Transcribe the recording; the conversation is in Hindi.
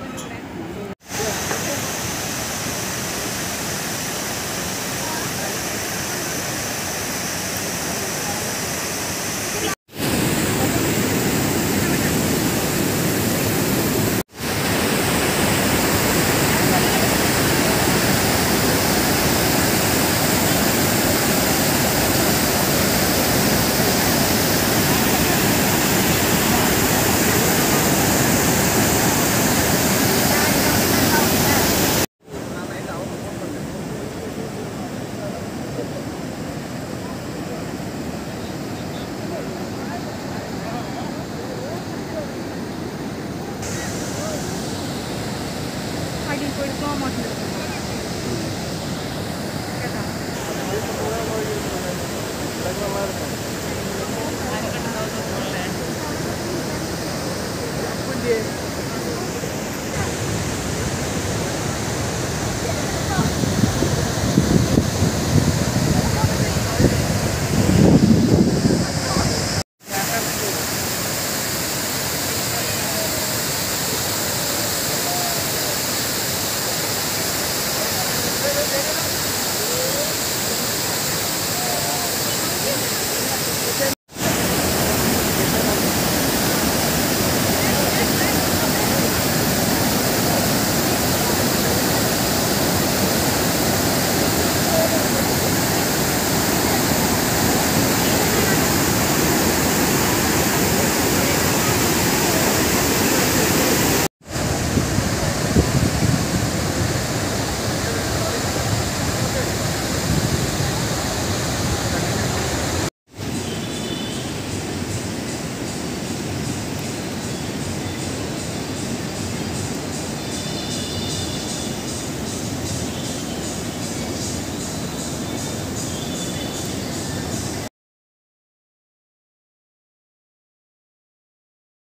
ಬಂದಿದ್ದಾರೆ आगे पड़ता